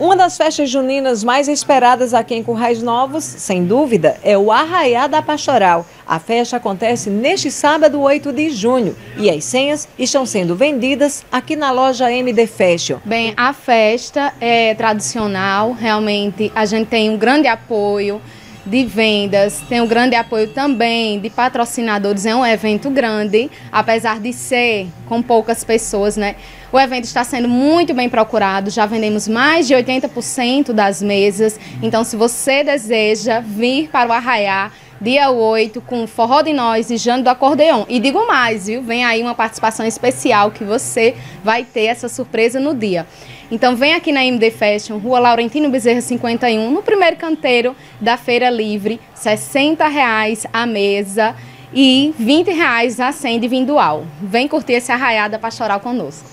Uma das festas juninas mais esperadas aqui em Currais Novos, sem dúvida, é o Arraiá da Pastoral. A festa acontece neste sábado, 8 de junho, e as senhas estão sendo vendidas aqui na loja MD Fashion. Bem, a festa é tradicional, realmente a gente tem um grande apoio de vendas, tem um grande apoio também de patrocinadores, é um evento grande, apesar de ser com poucas pessoas, né? O evento está sendo muito bem procurado, já vendemos mais de 80% das mesas, então se você deseja vir para o Arraiá, dia 8, com Forró de Nós e Jane do Acordeon. E digo mais, viu? Vem aí uma participação especial que você vai ter essa surpresa no dia. Então vem aqui na MD Fashion, Rua Laurentino Bezerra 51, no primeiro canteiro da Feira Livre, 60 reais a mesa e 20 reais a 100 de vindual. Vem curtir esse arraiada pastoral conosco.